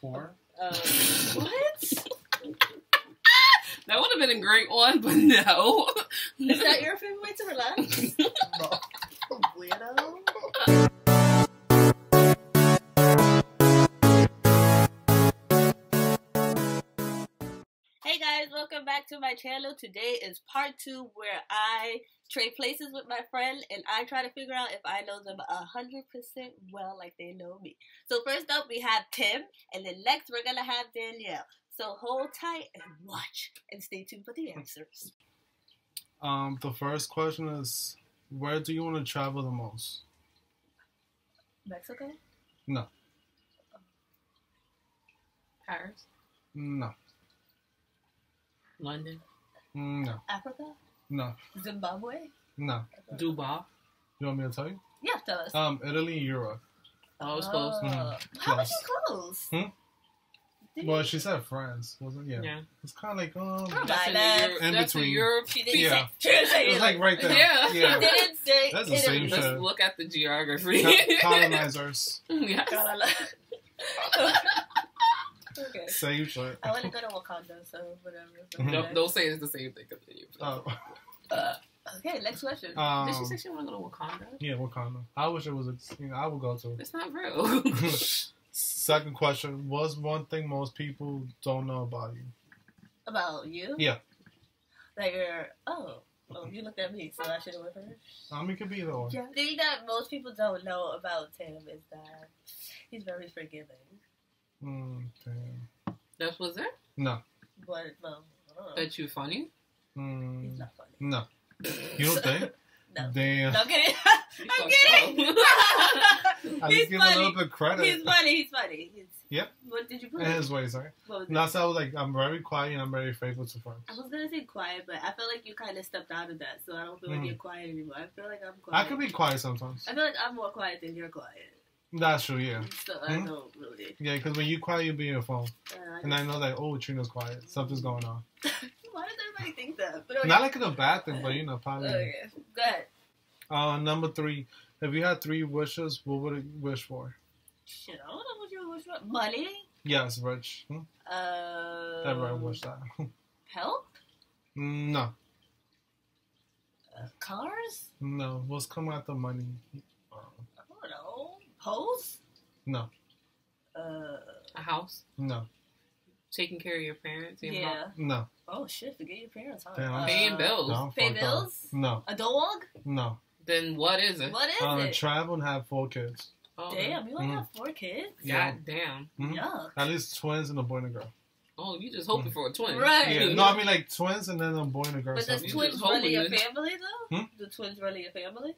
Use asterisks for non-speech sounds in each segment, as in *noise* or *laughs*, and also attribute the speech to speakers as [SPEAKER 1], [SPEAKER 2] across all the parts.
[SPEAKER 1] Poor.
[SPEAKER 2] Uh, what? *laughs*
[SPEAKER 3] That would have been a great one, but no.
[SPEAKER 2] Is that your favorite way to relax? *laughs*
[SPEAKER 1] No. *laughs*
[SPEAKER 2] Weirdo. Guys, welcome back to my channel. Today is part two where I trade places with my friend and I try to figure out if I know them a hundred percent well like they know me. So first up we have Tim and then next we're gonna have Danielle. So hold tight and watch and stay tuned for the answers.
[SPEAKER 1] Um, the first question is, where do you want to travel the most?
[SPEAKER 2] Mexico?
[SPEAKER 1] No,
[SPEAKER 3] Paris,
[SPEAKER 1] no,
[SPEAKER 3] London,
[SPEAKER 1] no,
[SPEAKER 2] Africa?
[SPEAKER 1] no,
[SPEAKER 2] Zimbabwe?
[SPEAKER 1] no.
[SPEAKER 3] Dubai.
[SPEAKER 1] You want me to tell you?
[SPEAKER 2] Yeah, tell us.
[SPEAKER 1] Um, Italy, Europe.
[SPEAKER 3] I was close.
[SPEAKER 2] Oh.
[SPEAKER 1] Mhm.
[SPEAKER 2] How was
[SPEAKER 1] Close.
[SPEAKER 2] she close?
[SPEAKER 1] Hmm?
[SPEAKER 2] Did
[SPEAKER 1] Well,
[SPEAKER 2] you-
[SPEAKER 1] she said France, wasn't it? Yeah.
[SPEAKER 3] Yeah.
[SPEAKER 1] It's kind of like um,
[SPEAKER 2] Oh.
[SPEAKER 3] That's in,
[SPEAKER 2] Thailand.
[SPEAKER 3] Europe.
[SPEAKER 1] In
[SPEAKER 3] That's
[SPEAKER 1] between.
[SPEAKER 3] Europe.
[SPEAKER 2] She didn't
[SPEAKER 1] Yeah.
[SPEAKER 2] say. She didn't say
[SPEAKER 1] it's like right there.
[SPEAKER 3] Yeah.
[SPEAKER 2] She
[SPEAKER 1] Yeah.
[SPEAKER 2] didn't say.
[SPEAKER 1] That's the
[SPEAKER 2] Italy.
[SPEAKER 1] same
[SPEAKER 3] Let's
[SPEAKER 1] shit.
[SPEAKER 3] look at the geography.
[SPEAKER 1] Co- colonizers. *laughs*
[SPEAKER 3] yes. *laughs*
[SPEAKER 2] God, I love- okay.
[SPEAKER 1] Same shit.
[SPEAKER 2] I want to go to Wakanda, so whatever. *laughs*
[SPEAKER 1] Mhm.
[SPEAKER 3] Don't, don't say it's the same thing. 'cause you-
[SPEAKER 1] Oh,
[SPEAKER 2] Okay, next question.
[SPEAKER 1] um,
[SPEAKER 3] Did she say she want to go to Wakanda?
[SPEAKER 1] yeah, Wakanda. I wish it was. A, you know, I would go to.
[SPEAKER 3] It's not real. *laughs*
[SPEAKER 1] Second question: What's one thing most people don't know about you?
[SPEAKER 2] About you?
[SPEAKER 1] Yeah.
[SPEAKER 2] That you're. Oh. Oh, you looked at me, so I should have went first.
[SPEAKER 1] I mean, it could be the one.
[SPEAKER 2] Yeah. The thing that most people don't know about Tim is that he's very forgiving.
[SPEAKER 1] Mm, damn.
[SPEAKER 3] That's what's it?
[SPEAKER 1] No.
[SPEAKER 2] But, well, I don't know.
[SPEAKER 3] Bet you funny?
[SPEAKER 2] He's
[SPEAKER 1] Mm,
[SPEAKER 2] not funny.
[SPEAKER 1] no. You don't think? *laughs*
[SPEAKER 2] No.
[SPEAKER 1] Damn.
[SPEAKER 2] No, I'm kidding. *laughs* I'm
[SPEAKER 3] fucked
[SPEAKER 2] kidding.
[SPEAKER 3] up. *laughs*
[SPEAKER 1] I
[SPEAKER 2] he's
[SPEAKER 1] just give a little
[SPEAKER 2] funny.
[SPEAKER 1] bit credit.
[SPEAKER 2] He's funny. He's funny. He's,
[SPEAKER 1] Yep.
[SPEAKER 2] What did you put?
[SPEAKER 1] In his ways, right?
[SPEAKER 2] What was
[SPEAKER 1] No,
[SPEAKER 2] it?
[SPEAKER 1] so I was like, I'm very quiet and I'm very faithful to friends.
[SPEAKER 2] I was gonna say quiet, but I feel like you kind of stepped out of that, so I don't feel like
[SPEAKER 1] Mm.
[SPEAKER 2] you're quiet anymore. I feel like I'm quiet.
[SPEAKER 1] I could be quiet sometimes.
[SPEAKER 2] I feel like I'm more quiet than you're quiet.
[SPEAKER 1] That's true, yeah.
[SPEAKER 2] So I don't really.
[SPEAKER 1] Yeah, because when you quiet, you be on your phone.
[SPEAKER 2] Uh, I
[SPEAKER 1] And I know that, oh, Trina's quiet. Something's going on. *laughs*
[SPEAKER 2] Why does everybody think that? But okay.
[SPEAKER 1] Not like it's a bad thing, but you know, probably.
[SPEAKER 2] Okay, go ahead.
[SPEAKER 1] Uh, number three. If you had three wishes, what would you wish for?
[SPEAKER 2] Shit, I don't know what you wish for. Money.
[SPEAKER 1] Yes, Rich. Hmm?
[SPEAKER 2] Uh.
[SPEAKER 1] Everyone wish that. *laughs*
[SPEAKER 2] Help.
[SPEAKER 1] no.
[SPEAKER 2] Uh, cars.
[SPEAKER 1] No. What's coming out the money?
[SPEAKER 2] I don't know. Hoes.
[SPEAKER 1] no.
[SPEAKER 2] Uh.
[SPEAKER 3] A house?
[SPEAKER 1] No.
[SPEAKER 3] Taking care of your parents? your
[SPEAKER 2] Yeah.
[SPEAKER 3] mom-
[SPEAKER 1] No.
[SPEAKER 2] Oh shit! Forget your parents, huh? Uh,
[SPEAKER 3] Paying bills.
[SPEAKER 1] No, I'm
[SPEAKER 2] Pay
[SPEAKER 1] fucked up.
[SPEAKER 2] bills?
[SPEAKER 1] No.
[SPEAKER 2] A dog?
[SPEAKER 1] No.
[SPEAKER 3] Then what is it?
[SPEAKER 2] What is
[SPEAKER 1] Uh,
[SPEAKER 2] it?
[SPEAKER 1] travel and have four kids.
[SPEAKER 3] Oh,
[SPEAKER 2] Damn, you only
[SPEAKER 1] Mm.
[SPEAKER 2] have four kids?
[SPEAKER 1] Yeah.
[SPEAKER 3] God damn.
[SPEAKER 1] Mhm.
[SPEAKER 2] Yuck.
[SPEAKER 1] At least twins and a boy and a girl.
[SPEAKER 3] Oh, you just hoping for a twin.
[SPEAKER 2] Right.
[SPEAKER 1] Yeah. No, I mean like twins and then a boy and a girl.
[SPEAKER 2] But does twins
[SPEAKER 3] just
[SPEAKER 2] run your family though?
[SPEAKER 1] Hmm?
[SPEAKER 2] Do twins run in your family?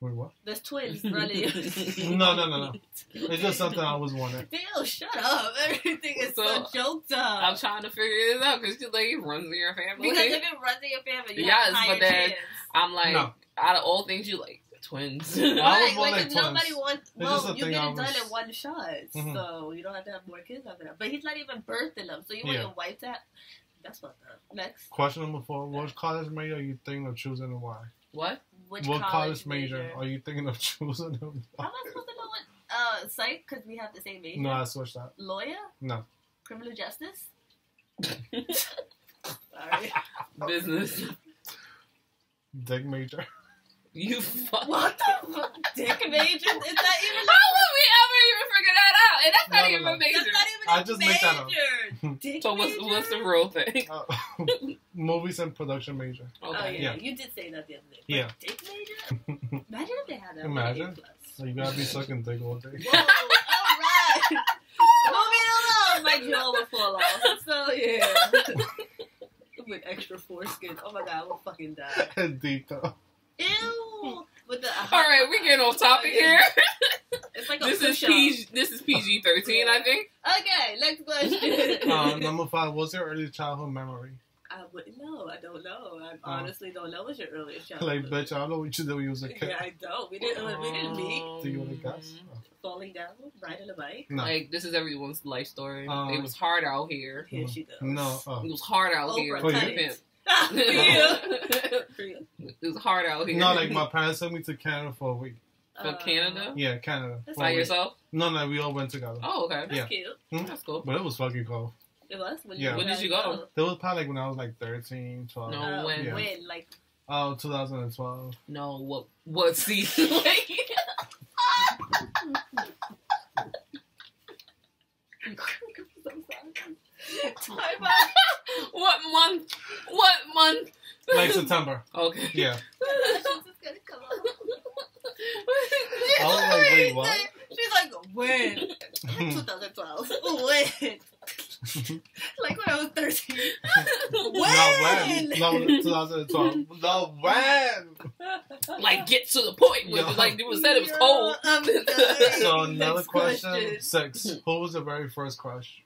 [SPEAKER 1] Wait, what?
[SPEAKER 2] Does twins run in your
[SPEAKER 1] No, no, no, no. It's just something I always wanted.
[SPEAKER 2] Theo, shut up. Everything is so,
[SPEAKER 3] So,
[SPEAKER 2] up.
[SPEAKER 3] I'm trying to figure this out because like it runs in your family.
[SPEAKER 2] Because if it runs in your family, you
[SPEAKER 3] Yes,
[SPEAKER 2] have
[SPEAKER 3] but then-
[SPEAKER 2] chance.
[SPEAKER 3] I'm like,
[SPEAKER 1] No.
[SPEAKER 3] out of all things, you like twins.
[SPEAKER 1] I was
[SPEAKER 2] Right,
[SPEAKER 1] more
[SPEAKER 2] like,
[SPEAKER 1] like
[SPEAKER 2] 'cause nobody wants. Well, you get
[SPEAKER 1] I
[SPEAKER 2] it done
[SPEAKER 1] was-
[SPEAKER 2] in one shot,
[SPEAKER 1] Mhm.
[SPEAKER 2] so you don't have to have more kids after that. But he's not even birthing them, so you want
[SPEAKER 1] Yeah.
[SPEAKER 2] your wife to. Have... That's fucked up. Next,
[SPEAKER 1] Question number four: What college major are you thinking of choosing and why?
[SPEAKER 3] what?
[SPEAKER 2] Which
[SPEAKER 1] what
[SPEAKER 2] college,
[SPEAKER 1] major, are you thinking of *laughs* choosing and
[SPEAKER 2] How
[SPEAKER 1] why?
[SPEAKER 2] am I supposed to know what uh psych? Because we have the same major.
[SPEAKER 1] No, I switched that.
[SPEAKER 2] Lawyer,
[SPEAKER 1] No.
[SPEAKER 2] criminal justice. *laughs* *laughs* Sorry.
[SPEAKER 3] Business.
[SPEAKER 1] Dick major.
[SPEAKER 3] You *laughs* fuck.
[SPEAKER 2] What the fuck? Dick major? Is that even?
[SPEAKER 3] How would we ever even figure that out? And that's not
[SPEAKER 1] No, no,
[SPEAKER 3] even
[SPEAKER 1] no.
[SPEAKER 3] a major.
[SPEAKER 2] That's not even
[SPEAKER 1] I
[SPEAKER 2] a
[SPEAKER 1] just make that up. *laughs*
[SPEAKER 2] Dick
[SPEAKER 3] so what's
[SPEAKER 2] major?
[SPEAKER 3] what's the real thing? *laughs*
[SPEAKER 1] Uh, movies and production major.
[SPEAKER 2] Oh yeah,
[SPEAKER 1] Yeah.
[SPEAKER 2] you did say that the other day.
[SPEAKER 1] Yeah.
[SPEAKER 2] Dick major? Imagine if they had that.
[SPEAKER 1] Imagine. So you gotta be sucking dick all day.
[SPEAKER 2] Whoa! All right. Moving along, my jaw will fall off. So yeah. With extra foreskin. Oh my god, I will fucking die.
[SPEAKER 1] Deep though.
[SPEAKER 2] Ew. With the.
[SPEAKER 3] All right, we're getting off topic here. *laughs*
[SPEAKER 2] It's like a
[SPEAKER 3] This is. PG. This is PG thirteen, I think.
[SPEAKER 2] Okay, next question.
[SPEAKER 1] Uh, *laughs* *laughs* number five. What's your early childhood memory?
[SPEAKER 2] I wouldn't know. I don't know. I
[SPEAKER 1] Oh.
[SPEAKER 2] honestly don't know what's your earliest childhood.
[SPEAKER 1] Like, bitch, I don't know what you did when you was a kid.
[SPEAKER 2] Yeah, I don't. We didn't. We didn't meet.
[SPEAKER 1] Do you want to guess?
[SPEAKER 2] Falling down, riding a bike.
[SPEAKER 1] No.
[SPEAKER 3] Like this is everyone's life story.
[SPEAKER 1] Um,
[SPEAKER 3] it was hard out here.
[SPEAKER 2] Here she goes.
[SPEAKER 1] No. Oh.
[SPEAKER 3] It was hard out here.
[SPEAKER 2] Oprah,
[SPEAKER 1] For
[SPEAKER 2] cut
[SPEAKER 1] you?
[SPEAKER 2] it. For you. For *laughs* you.
[SPEAKER 3] it was hard out here.
[SPEAKER 1] No, like my parents sent me to Canada for a week.
[SPEAKER 3] For
[SPEAKER 2] Uh,
[SPEAKER 3] Canada?
[SPEAKER 1] Yeah, Canada.
[SPEAKER 2] That's
[SPEAKER 3] By yourself?
[SPEAKER 1] No, no, we all went together.
[SPEAKER 3] Oh, okay.
[SPEAKER 2] That's
[SPEAKER 1] Yeah.
[SPEAKER 2] cute.
[SPEAKER 1] Hmm?
[SPEAKER 3] That's cool.
[SPEAKER 1] But it was fucking cold.
[SPEAKER 2] It was. When
[SPEAKER 1] Yeah.
[SPEAKER 3] When did you go?
[SPEAKER 1] It was probably like when I was like 13, 12.
[SPEAKER 3] No.
[SPEAKER 2] Uh,
[SPEAKER 3] when?
[SPEAKER 2] When? Like.
[SPEAKER 1] Oh, 2012.
[SPEAKER 3] No, what what season? *laughs*
[SPEAKER 2] Time *laughs* out.
[SPEAKER 3] what month? What month?
[SPEAKER 1] Like September.
[SPEAKER 3] Okay.
[SPEAKER 1] Yeah.
[SPEAKER 2] She's just gonna come out.
[SPEAKER 1] I was like, wait, what?
[SPEAKER 2] She's like, when? *laughs* 2012. When? *laughs* like when I was 13.
[SPEAKER 1] No, *laughs*
[SPEAKER 2] when?
[SPEAKER 1] when? No, 2012. No, when?
[SPEAKER 3] like get to the point. Where,
[SPEAKER 1] Yeah.
[SPEAKER 3] Like it was said it was cold.
[SPEAKER 1] So another
[SPEAKER 2] Next
[SPEAKER 1] question, six. Who was the very first crush?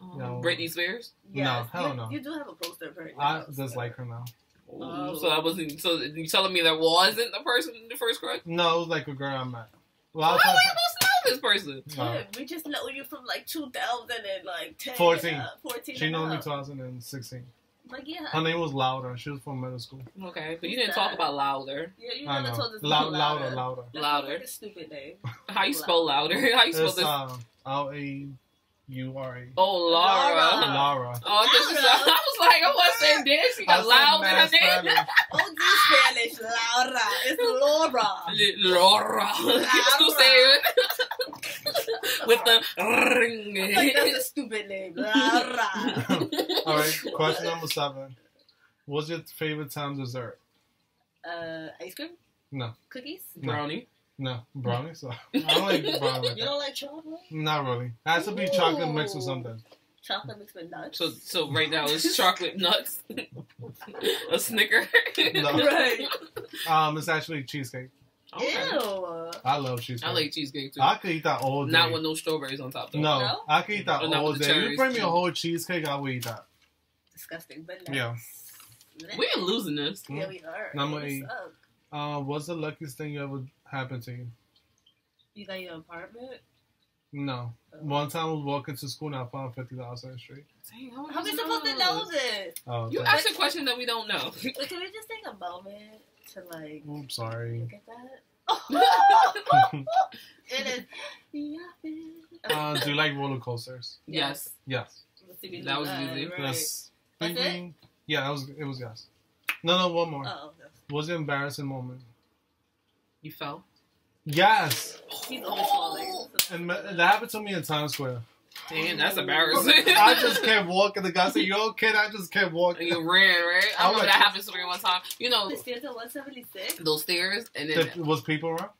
[SPEAKER 3] Um,
[SPEAKER 1] No.
[SPEAKER 3] Britney Spears.
[SPEAKER 1] No, hell
[SPEAKER 2] you,
[SPEAKER 1] no.
[SPEAKER 2] You do have a poster of her. in
[SPEAKER 1] I
[SPEAKER 2] house,
[SPEAKER 1] just like her now.
[SPEAKER 2] Oh.
[SPEAKER 3] So that wasn't. So you telling me there wasn't the person in the first crush?
[SPEAKER 1] No, it was like a girl I met. Well,
[SPEAKER 3] How
[SPEAKER 1] I
[SPEAKER 3] am
[SPEAKER 1] was
[SPEAKER 3] I supposed to know this person?
[SPEAKER 1] No.
[SPEAKER 2] Yeah, we just know you from like 2000 and like 10.
[SPEAKER 1] 14.
[SPEAKER 2] Uh, 14
[SPEAKER 1] She
[SPEAKER 2] and
[SPEAKER 1] knew me 2016.
[SPEAKER 2] Like, yeah.
[SPEAKER 1] Her name was Lauder. She was from middle school.
[SPEAKER 3] Okay, but you didn't talk about louder.
[SPEAKER 2] Yeah, you never told us
[SPEAKER 1] Lou-
[SPEAKER 2] about
[SPEAKER 1] louder,
[SPEAKER 2] louder.
[SPEAKER 1] louder.
[SPEAKER 2] That
[SPEAKER 3] Louder.
[SPEAKER 2] like a stupid name. *laughs*
[SPEAKER 3] How you spell louder? *laughs* How you spell
[SPEAKER 1] It's
[SPEAKER 3] this?
[SPEAKER 1] uh, L A U R A.
[SPEAKER 3] oh, Laura.
[SPEAKER 2] Laura.
[SPEAKER 1] Laura.
[SPEAKER 3] Oh, this is,
[SPEAKER 2] Laura.
[SPEAKER 3] I was like, I wasn't saying damn, she got loud in
[SPEAKER 1] said
[SPEAKER 3] her name.
[SPEAKER 1] Spanish. *laughs*
[SPEAKER 2] Oh, this Spanish, Laura. It's Laura.
[SPEAKER 3] Li- Laura. *laughs* *laughs* You say it with the ring.
[SPEAKER 2] Like, that's a stupid name. Laura.
[SPEAKER 1] All right, question number seven. What's your favorite time dessert?
[SPEAKER 2] Uh, ice cream?
[SPEAKER 1] No.
[SPEAKER 2] Cookies?
[SPEAKER 3] Brownie.
[SPEAKER 1] No, brownies. *laughs* So, I don't like brownies. Like
[SPEAKER 2] You
[SPEAKER 1] that.
[SPEAKER 2] don't like chocolate?
[SPEAKER 1] Not really. It has to be chocolate mixed with something.
[SPEAKER 2] Chocolate mixed with nuts?
[SPEAKER 3] So, so right now it's chocolate nuts, *laughs* a Snicker.
[SPEAKER 1] No. *laughs*
[SPEAKER 2] Right.
[SPEAKER 1] Um, it's actually cheesecake.
[SPEAKER 3] Okay.
[SPEAKER 2] Ew.
[SPEAKER 1] I love cheesecake.
[SPEAKER 3] I like cheesecake too.
[SPEAKER 1] I could eat that all day.
[SPEAKER 3] Not with no strawberries on top though.
[SPEAKER 1] no,
[SPEAKER 2] No?
[SPEAKER 1] I could eat that
[SPEAKER 3] not
[SPEAKER 1] all
[SPEAKER 3] with the
[SPEAKER 1] day. You bring me a whole cheesecake, I will eat that.
[SPEAKER 2] Disgusting, but
[SPEAKER 1] Yeah.
[SPEAKER 3] We're losing this.
[SPEAKER 2] Yeah, we are.
[SPEAKER 1] Number
[SPEAKER 2] We
[SPEAKER 1] eight. Uh, what's the luckiest thing you ever happened to you?
[SPEAKER 2] You got your apartment?
[SPEAKER 1] No. One time I was walking to school and I found fifty dollars on the street.
[SPEAKER 3] Dang,
[SPEAKER 2] How are we supposed to know this?
[SPEAKER 1] Oh,
[SPEAKER 3] You
[SPEAKER 1] thanks.
[SPEAKER 3] asked a question that we don't know.
[SPEAKER 2] Can we just take a moment to like
[SPEAKER 1] Oops, sorry.
[SPEAKER 2] look at that? *laughs* it is. Yeah.
[SPEAKER 1] Uh, do you like roller coasters?
[SPEAKER 3] yes.
[SPEAKER 1] Yes.
[SPEAKER 3] That was easy.
[SPEAKER 2] Right.
[SPEAKER 1] Yes.
[SPEAKER 2] That's it?
[SPEAKER 1] Yeah, that was. It was yes. No, no, one more.
[SPEAKER 2] Oh, okay.
[SPEAKER 1] What's the embarrassing moment?
[SPEAKER 3] You fell.
[SPEAKER 1] Yes,
[SPEAKER 2] He's always falling.
[SPEAKER 1] and that happened to me in Times Square.
[SPEAKER 3] Damn, that's embarrassing. *laughs*
[SPEAKER 1] I just kept walking. The guy said, "You okay?" I just kept walking.
[SPEAKER 3] And
[SPEAKER 1] walking.
[SPEAKER 3] you ran, right? I
[SPEAKER 1] I
[SPEAKER 3] remember
[SPEAKER 1] was-
[SPEAKER 3] that happened to me one time. You know,
[SPEAKER 2] The stairs at 176?
[SPEAKER 3] those stairs, and then
[SPEAKER 1] There was people around.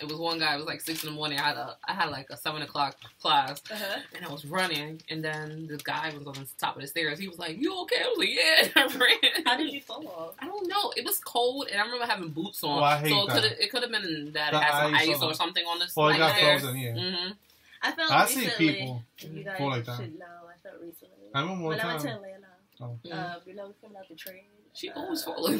[SPEAKER 3] It was one guy. It was like six in the morning. I had a, I had like a seven o'clock class,
[SPEAKER 2] Uh-huh.
[SPEAKER 3] and I was running, and then this guy was on the top of the stairs. He was like, "You okay?" I was like, "Yeah." *laughs* I ran.
[SPEAKER 2] How did you fall?
[SPEAKER 3] I don't know. It was cold, and I remember having boots on.
[SPEAKER 1] Oh, I hate
[SPEAKER 3] so it
[SPEAKER 1] that.
[SPEAKER 3] could it could have been that
[SPEAKER 1] The
[SPEAKER 3] it had some
[SPEAKER 1] ice
[SPEAKER 3] ice
[SPEAKER 1] or-
[SPEAKER 3] or something on the
[SPEAKER 1] it got
[SPEAKER 3] stairs.
[SPEAKER 1] frozen. Yeah,
[SPEAKER 3] hmm
[SPEAKER 2] I felt
[SPEAKER 1] I see people
[SPEAKER 2] You guys
[SPEAKER 1] fall like that.
[SPEAKER 2] should know. I felt recently.
[SPEAKER 1] I remember one
[SPEAKER 2] when I went to
[SPEAKER 1] time.
[SPEAKER 2] Atlanta,
[SPEAKER 1] Oh.
[SPEAKER 2] um, you know, we coming out the train.
[SPEAKER 3] She always *laughs* falling.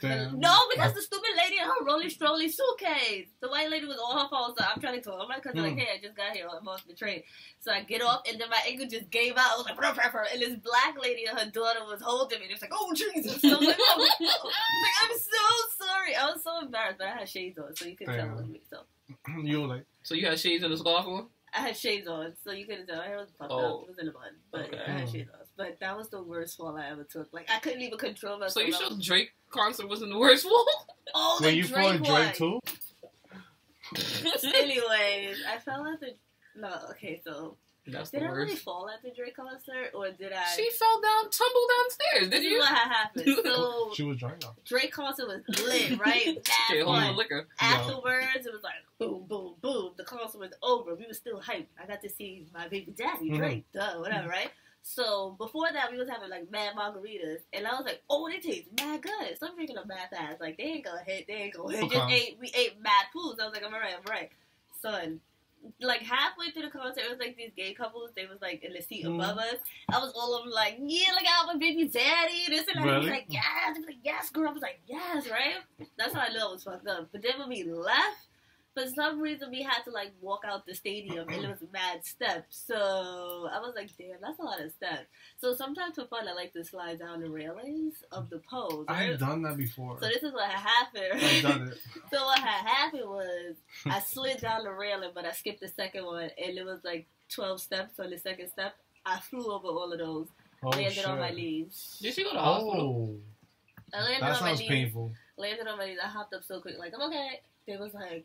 [SPEAKER 1] Damn.
[SPEAKER 2] No, because the stupid lady in her rolling strolly suitcase. The white lady was on her phone, so I'm trying to tell my cousin, like,
[SPEAKER 1] Hmm.
[SPEAKER 2] hey, I just got here, I'm off the train. So I get off, and then my ankle just gave out. I was like, "Bruh, bruh, bruh," and this black lady and her daughter was holding me. They was like, oh, Jesus. So I was like, oh, no. I was *laughs* like, I'm so sorry. I was so embarrassed, but I had shades on, so you couldn't tell it was me. So *clears throat*
[SPEAKER 1] you were like,
[SPEAKER 3] so you had shades in the scarf on?
[SPEAKER 2] I had shades on, so you couldn't tell. My hair was fucked
[SPEAKER 3] Oh.
[SPEAKER 2] up. It was in a bun, but
[SPEAKER 3] Okay.
[SPEAKER 2] I had
[SPEAKER 1] Hmm.
[SPEAKER 2] shades on. But that was the worst fall I ever took. Like, I couldn't even control myself.
[SPEAKER 3] So you
[SPEAKER 2] I
[SPEAKER 3] sure Drake concert wasn't the worst one?
[SPEAKER 2] Oh,
[SPEAKER 1] "Were
[SPEAKER 2] the
[SPEAKER 1] you
[SPEAKER 2] Drake.
[SPEAKER 1] Drake too?" *laughs*
[SPEAKER 2] Anyways, I fell at the. No, okay, so
[SPEAKER 3] That's the
[SPEAKER 2] did I really fall at the Drake concert, or did I?
[SPEAKER 3] She fell down, tumbled downstairs. Did you?
[SPEAKER 2] what had happened. *laughs* So
[SPEAKER 1] She was drunk though.
[SPEAKER 2] Drake concert was lit, right? *laughs*
[SPEAKER 3] Okay,
[SPEAKER 2] That's
[SPEAKER 3] hold on,
[SPEAKER 2] fun.
[SPEAKER 3] liquor.
[SPEAKER 2] Afterwards, it was like boom, boom, boom. The concert was over. We were still hyped. I got to see my baby daddy,
[SPEAKER 1] Mhm.
[SPEAKER 2] Drake. Duh, whatever, right? So before that, we was having like mad margaritas, and I was like, "Oh, they taste mad good." So I'm drinking a mad fast. Like they ain't gonna hit. They ain't gonna hit. Just ate. We ate mad foods. I was like, "I'm alright. I'm alright." Son, like halfway through the concert, it was like these gay couples. They was like in the seat
[SPEAKER 1] Mhm.
[SPEAKER 2] above us. I was all of them like, "Yeah, look out, my baby daddy." This and that. Was like, "Yes." I was like, "Yes, girl." I was like, "Yes," right? That's how I knew I was fucked up. But then when we left, for some reason we had to like walk out the stadium and it was mad steps. So I was like, damn, that's a lot of steps. So sometimes for fun, I like to slide down the railings of the poles.
[SPEAKER 1] I
[SPEAKER 2] right?
[SPEAKER 1] have done that before.
[SPEAKER 2] So this is what happened.
[SPEAKER 1] I've done it. *laughs*
[SPEAKER 2] So what had happened was I slid down the railing, but I skipped the second one, and it was like twelve steps on the second step. I flew over all of those,
[SPEAKER 1] Oh,
[SPEAKER 2] landed
[SPEAKER 1] shit.
[SPEAKER 2] on my knees.
[SPEAKER 3] Did she go to the hospital?
[SPEAKER 1] Oh,
[SPEAKER 2] I landed
[SPEAKER 1] that
[SPEAKER 2] on my
[SPEAKER 1] sounds
[SPEAKER 2] knees.
[SPEAKER 1] painful.
[SPEAKER 2] Landed on my knees. I hopped up so quick, like I'm okay. They was like,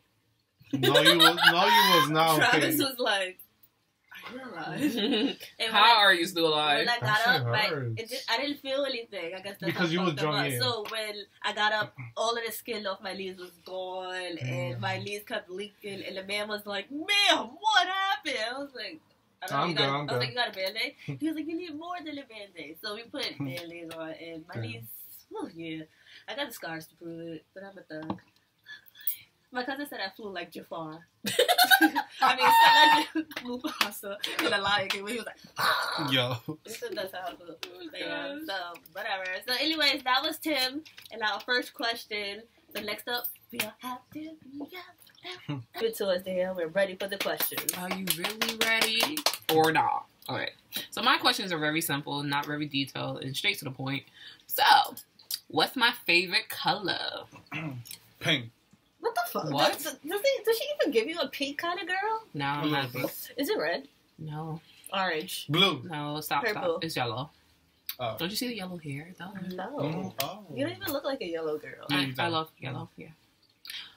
[SPEAKER 1] No, you was no, you was not *laughs* okay.
[SPEAKER 2] Travis was like, "Are you alive?" *laughs* And
[SPEAKER 3] How
[SPEAKER 2] I-
[SPEAKER 3] are you still alive?
[SPEAKER 2] When I got up, like, it did, I didn't feel anything. I guess that's
[SPEAKER 1] Because you was
[SPEAKER 2] fucked up
[SPEAKER 1] drunk, yeah.
[SPEAKER 2] So when I got up, all of the skin off my knees was gone, and
[SPEAKER 1] Mm.
[SPEAKER 2] my knees kept leaking. And the man was like, "Ma'am, what happened?" I was like. I don't
[SPEAKER 1] "I'm
[SPEAKER 2] you
[SPEAKER 1] good,
[SPEAKER 2] got,
[SPEAKER 1] I'm
[SPEAKER 2] I was
[SPEAKER 1] good.
[SPEAKER 2] like, you got a band-aid? *laughs* He was like, you need more than a band-aid. So we put band-aids on, and my
[SPEAKER 1] Damn.
[SPEAKER 2] knees, oh yeah. I got the scars to prove it, but I'm a thug. My cousin said I flew like Jafar. *laughs* I mean, said like Mufasa in a Lion King, he was like, ah!
[SPEAKER 1] Yo,
[SPEAKER 2] he said that's how it
[SPEAKER 3] Oh,
[SPEAKER 2] looked. Yeah, so whatever. So, anyways, that was Tim, and our first question. So next up, we have happy. Yeah. Good to us, Dan. We're ready for the questions.
[SPEAKER 3] Are you really ready or not? All right. So my questions are very simple, not very detailed, and straight to the point. So, what's my favorite color? *clears throat*
[SPEAKER 1] pink.
[SPEAKER 2] What the fuck?
[SPEAKER 3] What?
[SPEAKER 2] Does, does, he, does she even give you a pink kind of girl?
[SPEAKER 3] No, I'm not.
[SPEAKER 2] Is it red?
[SPEAKER 3] No,
[SPEAKER 2] Orange?
[SPEAKER 1] Blue.
[SPEAKER 3] no, stop,
[SPEAKER 2] Purple.
[SPEAKER 3] stop. It's yellow.
[SPEAKER 1] Oh.
[SPEAKER 3] Don't you see the yellow hair? though?
[SPEAKER 2] No.
[SPEAKER 1] Mm, oh.
[SPEAKER 2] You don't even look like a yellow girl.
[SPEAKER 3] I, I love yellow. Yeah.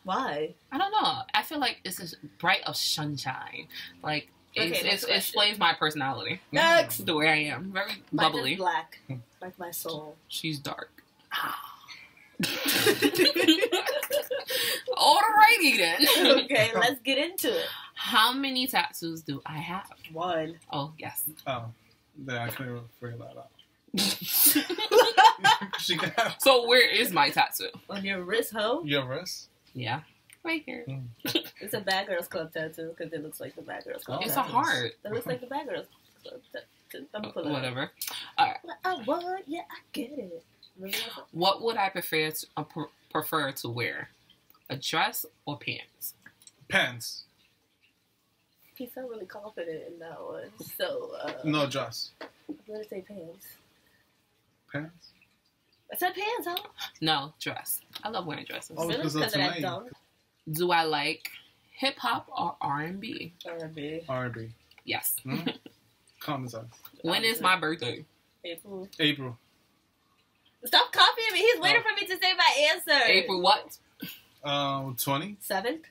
[SPEAKER 2] Why?
[SPEAKER 3] I don't know. I feel like it's this bright of sunshine. Like
[SPEAKER 2] Okay,
[SPEAKER 3] it's,
[SPEAKER 2] next
[SPEAKER 3] it's, it
[SPEAKER 2] question.
[SPEAKER 3] explains my personality.
[SPEAKER 2] Next.
[SPEAKER 3] The way I am, very
[SPEAKER 2] Mine is
[SPEAKER 3] bubbly.
[SPEAKER 2] black, like my soul.
[SPEAKER 3] She's dark. *laughs* Alrighty then.
[SPEAKER 2] okay, let's get into it.
[SPEAKER 3] How many tattoos do I have?
[SPEAKER 2] One.
[SPEAKER 3] Oh yes.
[SPEAKER 1] Oh, yeah, I couldn't figure that out. *laughs* have
[SPEAKER 3] so where is my tattoo?
[SPEAKER 2] On your wrist, hoe?
[SPEAKER 1] your wrist.
[SPEAKER 3] Yeah, right here. Hmm.
[SPEAKER 2] It's a Bad Girls Club tattoo because it looks like the Bad Girls Club.
[SPEAKER 1] Oh,
[SPEAKER 3] It's a
[SPEAKER 2] tattoo.
[SPEAKER 3] heart.
[SPEAKER 2] It looks like the Bad Girls Club tattoo. I'm gonna pull it up.
[SPEAKER 3] Whatever. Alright.
[SPEAKER 2] I want, yeah, I get it. Remember that?
[SPEAKER 3] What would I prefer to uh, pr- prefer to wear? A dress or pants?
[SPEAKER 1] Pants.
[SPEAKER 2] He's not really confident in that one. So, uh,
[SPEAKER 1] No dress.
[SPEAKER 2] I'm gonna say pants.
[SPEAKER 1] Pants.
[SPEAKER 2] I said pants, huh?
[SPEAKER 3] No, dress. I love wearing dresses.
[SPEAKER 1] Oh,
[SPEAKER 2] Really?
[SPEAKER 1] because of
[SPEAKER 2] Because of that
[SPEAKER 1] tonight.
[SPEAKER 2] dumb
[SPEAKER 3] Do I like hip hop or R and B?
[SPEAKER 2] R&B.
[SPEAKER 1] R&B.
[SPEAKER 3] Yes.
[SPEAKER 1] Hmm? *laughs* Common sense.
[SPEAKER 3] When is my birthday?
[SPEAKER 2] April.
[SPEAKER 1] April.
[SPEAKER 2] Stop copying me. He's waiting for me to say my answer.
[SPEAKER 3] April what?
[SPEAKER 1] Um, 20.
[SPEAKER 2] Seventh.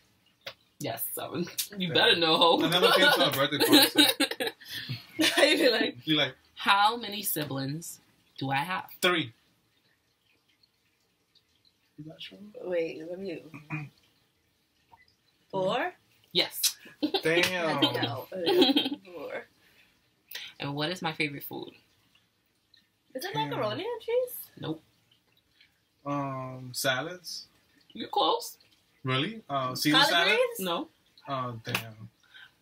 [SPEAKER 3] Yes, seven. You better know, ho.
[SPEAKER 1] I never came to a birthday party. So
[SPEAKER 2] I'd be like,
[SPEAKER 1] you like
[SPEAKER 3] How many siblings do I have?
[SPEAKER 1] three. Is that true?
[SPEAKER 2] wait, let me. *clears throat* Four?
[SPEAKER 3] Yes.
[SPEAKER 1] Damn.
[SPEAKER 2] No. *laughs* Four.
[SPEAKER 3] And what is my favorite food?
[SPEAKER 2] Is it macaroni and cheese?
[SPEAKER 3] Nope.
[SPEAKER 1] Um, salads.
[SPEAKER 3] You're close.
[SPEAKER 1] Really? Uh, Caesar
[SPEAKER 2] Collard
[SPEAKER 1] salad.
[SPEAKER 2] greens?
[SPEAKER 3] No.
[SPEAKER 1] Oh damn.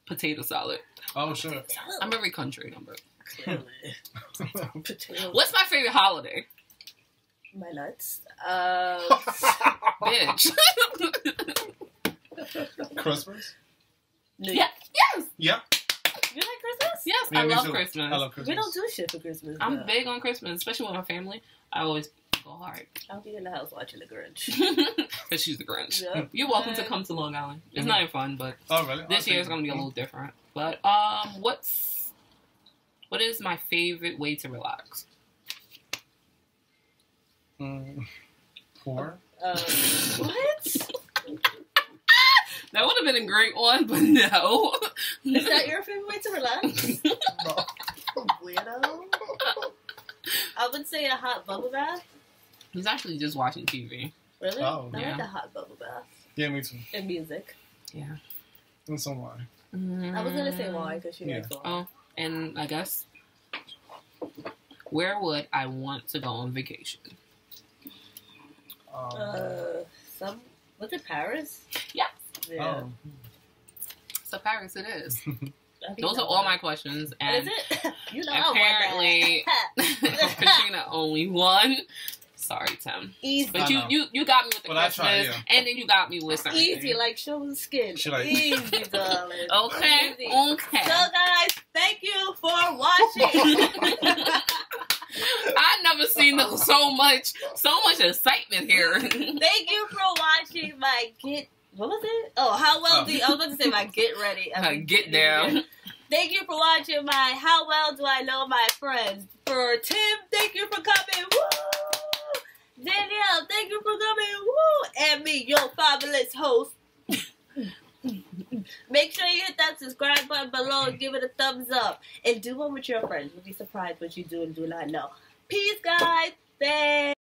[SPEAKER 3] Potato salad.
[SPEAKER 1] Oh sure.
[SPEAKER 3] I'm every country number.
[SPEAKER 2] Potato.
[SPEAKER 3] What's my favorite holiday?
[SPEAKER 2] My nuts. Uh, *laughs*
[SPEAKER 3] Bitch. *laughs*
[SPEAKER 1] Christmas.
[SPEAKER 2] New
[SPEAKER 3] yeah. Yes.
[SPEAKER 1] Yeah.
[SPEAKER 2] You like Christmas?
[SPEAKER 3] Yes.
[SPEAKER 1] Yeah,
[SPEAKER 3] I love
[SPEAKER 1] too.
[SPEAKER 3] Christmas.
[SPEAKER 1] I love Christmas.
[SPEAKER 2] We don't do shit for Christmas.
[SPEAKER 3] I'm
[SPEAKER 2] though.
[SPEAKER 3] big on Christmas, especially with my family. I always go hard. *laughs*
[SPEAKER 2] I'll be in the house watching the Grinch. *laughs*
[SPEAKER 3] Because she's the Grinch.
[SPEAKER 2] Yep. *laughs*
[SPEAKER 3] You're welcome to come to Long Island. It's
[SPEAKER 1] Mhm.
[SPEAKER 3] not even fun, but
[SPEAKER 1] Oh really?
[SPEAKER 3] this year is going to be a little different. But um, what's what is my favorite way to relax?
[SPEAKER 1] Mm, four.
[SPEAKER 2] Um, what?
[SPEAKER 3] That would have been a great one, but no. *laughs*
[SPEAKER 2] Is that your favorite way to relax?
[SPEAKER 1] No.
[SPEAKER 2] Weirdo. I would say a hot bubble bath.
[SPEAKER 3] He's actually just watching TV.
[SPEAKER 2] Really?
[SPEAKER 1] Oh.
[SPEAKER 2] I
[SPEAKER 3] Yeah.
[SPEAKER 2] like a hot bubble bath.
[SPEAKER 1] Yeah, me too.
[SPEAKER 2] And music.
[SPEAKER 3] Yeah.
[SPEAKER 1] And some wine.
[SPEAKER 2] I was gonna say why because she
[SPEAKER 1] Yeah.
[SPEAKER 2] likes wine.
[SPEAKER 3] Oh, and I guess where would I want to go on vacation?
[SPEAKER 1] Um,
[SPEAKER 2] Uh, some was it Paris?
[SPEAKER 3] Yes.
[SPEAKER 2] Yeah.
[SPEAKER 1] oh.
[SPEAKER 3] So Paris, it is. *laughs* Those are all my questions,
[SPEAKER 2] Is
[SPEAKER 3] and
[SPEAKER 2] it? *laughs* you know,
[SPEAKER 3] apparently
[SPEAKER 2] that. *laughs*
[SPEAKER 3] Katrina only one. sorry, Tim.
[SPEAKER 2] Easy.
[SPEAKER 3] But you, you you got me with the
[SPEAKER 1] Well, I
[SPEAKER 3] Christmas,
[SPEAKER 1] tried, yeah.
[SPEAKER 3] and then you got me with something.
[SPEAKER 2] Easy, like showing skin.
[SPEAKER 1] She like-
[SPEAKER 2] Easy, darling.
[SPEAKER 3] Okay,
[SPEAKER 2] Easy.
[SPEAKER 3] okay.
[SPEAKER 2] So, guys, thank you for watching.
[SPEAKER 3] I never seen so much so much excitement here.
[SPEAKER 2] thank you for watching my get. What was it? Oh, how well
[SPEAKER 1] Oh.
[SPEAKER 2] do you, I was about to say my get ready. *laughs* I mean,
[SPEAKER 3] get down. *laughs*
[SPEAKER 2] Thank you for watching my How Well Do I Know My Friends. For Tim, thank you for coming. Woo! Danielle, thank you for coming. Woo! And me, your fabulous host. *laughs* Make sure you hit that subscribe button below and give it a thumbs up. And do one with your friends. You'll be surprised what you do and do not know. Peace, guys. Thanks.